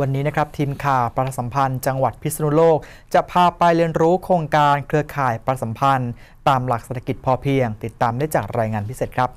วันนี้นะครับทีมข่าวประชาสัมพันธ์ จังหวัดพิษณุโลก จะพาไปเรียนรู้โครงการเครือข่ายประชาสัมพันธ์ ตามหลักเศรษฐกิจพอเพียง ติดตามได้จากรายงานพิเศษครับ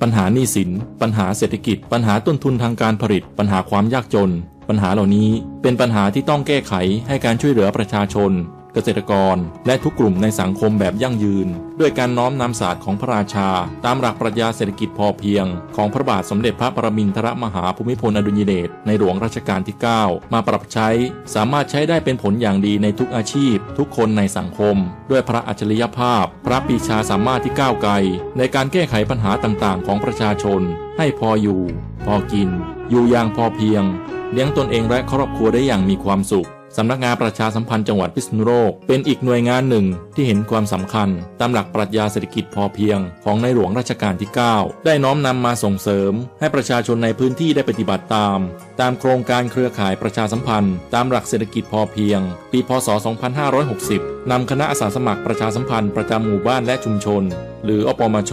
ปัญหาหนี้สิน ปัญหาเศรษฐกิจ ปัญหาต้นทุนทางการผลิต ปัญหาความยากจน ปัญหาเหล่านี้เป็นปัญหาที่ต้องแก้ไขให้การช่วยเหลือประชาชน เกษตรกร และทุกกลุ่มในสังคมแบบยั่งยืน ด้วยการน้อมนำศาสตร์ของพระราชา ตามหลักปรัชญาเศรษฐกิจพอเพียง ของพระบาทสมเด็จพระปรมินทรมหาภูมิพลอดุลยเดชในหลวงรัชกาลที่ 9 มาปรับใช้ สามารถใช้ได้เป็นผลอย่างดีในทุกอาชีพ ทุกคนในสังคม ด้วยพระอัจฉริยภาพ พระปีชาสามารถที่ก้าวไกลในการแก้ไขปัญหาต่างๆ ของประชาชน ให้พออยู่ พอกิน อยู่อย่างพอเพียงเลี้ยงตนเองและครอบครัวได้อย่างมีความสุข สำนักงานประชาสัมพันธ์จังหวัดพิษณุโลกเป็นอีกหน่วยงานหนึ่งที่เห็นความสำคัญ ตามหลักปรัชญาเศรษฐกิจพอเพียง ของในหลวงรัชกาลที่ 9 ได้น้อมนำมาส่งเสริม ให้ประชาชนในพื้นที่ได้ปฏิบัติตาม ตามโครงการเครือข่ายประชาสัมพันธ์ ตามหลักเศรษฐกิจพอเพียง ปี พศ 2560 นำคณะอาสาสมัครประชาสัมพันธ์ประจำหมู่บ้านและชุมชน หรืออปมช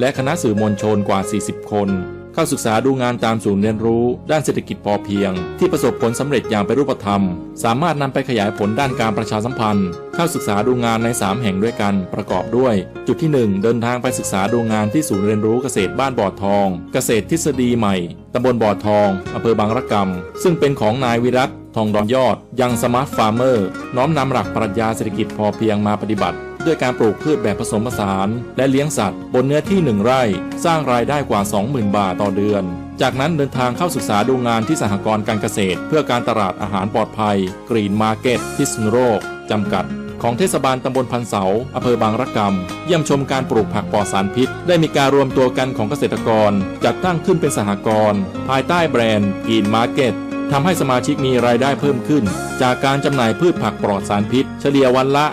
และคณะสื่อมวลชนกว่า 40 คน เข้าศึกษาดูงานตามศูนย์เรียนรู้ ด้านเศรษฐกิจพอเพียง ที่ประสบผลสำเร็จอย่างเป็นรูปธรรม สามารถนำไปขยายผลด้านการประชาสัมพันธ์ เข้าศึกษาดูงานใน 3 แห่งด้วยกันประกอบด้วย จุดที่ 1 เดินทางไปศึกษาดูงานที่ศูนย์เรียนรู้เกษตรบ้านบ่อทอง เกษตรทฤษฎีใหม่ตำบลบ่อทองอำเภอบางระกำซึ่งเป็นของนายวิรัตทองดอนยอด Young Smart Farmer น้อมนำหลักปรัชญาเศรษฐกิจพอเพียงมาปฏิบัติ ด้วยการปลูกพืชแบบผสมผสาน และเลี้ยงสัตว์ บนเนื้อที่ 1 ไร่ สร้างรายได้กว่า 20,000 บาทต่อเดือน จากนั้นเดินทางเข้าศึกษาดูงานที่สหกรณ์การเกษตร เพื่อการตลาดอาหารปลอดภัย กรีนมาร์เก็ตพิษณุโลกจำกัดของเทศบาลตำบลพันเสา อำเภอบางระกำ เยี่ยมชมการปลูกผักปลอดสารพิษ ได้มีการรวมตัวกันของเกษตรกร จัดตั้งขึ้นเป็นสหกรณ์ ภายใต้แบรนด์กรีนมาร์เก็ตทำให้สมาชิกมีรายได้เพิ่มขึ้น จากการจำหน่ายพืชผักปลอดสารพิษ เฉลี่ยวันละ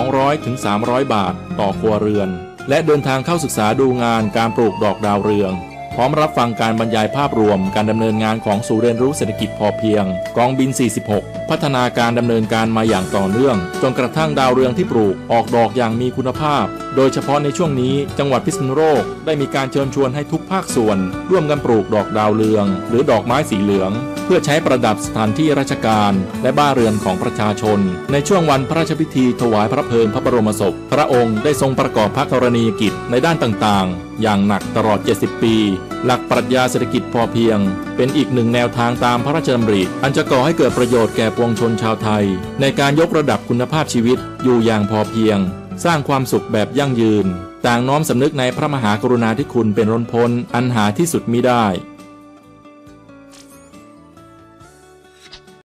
200ถึง300 บาท ต่อครัวเรือน และเดินทางเข้าศึกษาดูงานการปลูกดอกดาวเรือง พร้อมรับฟังการบรรยายภาพรวม การดำเนินงานของศูนย์เรียนรู้เศรษฐกิจพอเพียง กองบิน 46 พัฒนาการดำเนินการมาอย่างต่อเนื่อง จนกระทั่งดาวเรืองที่ปลูกออกดอกอย่างมีคุณภาพโดยเฉพาะในช่วงนี้จังหวัดพิษณุโลกได้มีการเชิญชวนให้ทุกภาคส่วน ร่วมกันปลูกดอกดาวเรือง หรือดอกไม้สีเหลือง เพื่อใช้ประดับสถานที่ราชการและบ้านเรือนของประชาชน ในช่วงวันพระราชพิธีถวายพระเพลิงพระบรมศพ พระองค์ได้ทรงประกอบพระกรณียกิจในด้านต่างๆ อย่างหนักตลอด 70 ปี หลักปรัชญาเศรษฐกิจพอเพียง เป็นอีกหนึ่งแนวทางตามพระราชดำริ อันจะก่อให้เกิดประโยชน์แก่ปวงชนชาวไทย ในการยกระดับคุณภาพชีวิตอยู่อย่างพอเพียง สร้างความสุขแบบยั่งยืน ต่างน้อมสำนึกในพระมหากรุณาธิคุณเป็นร้นพ้นอันหาที่สุดมิได้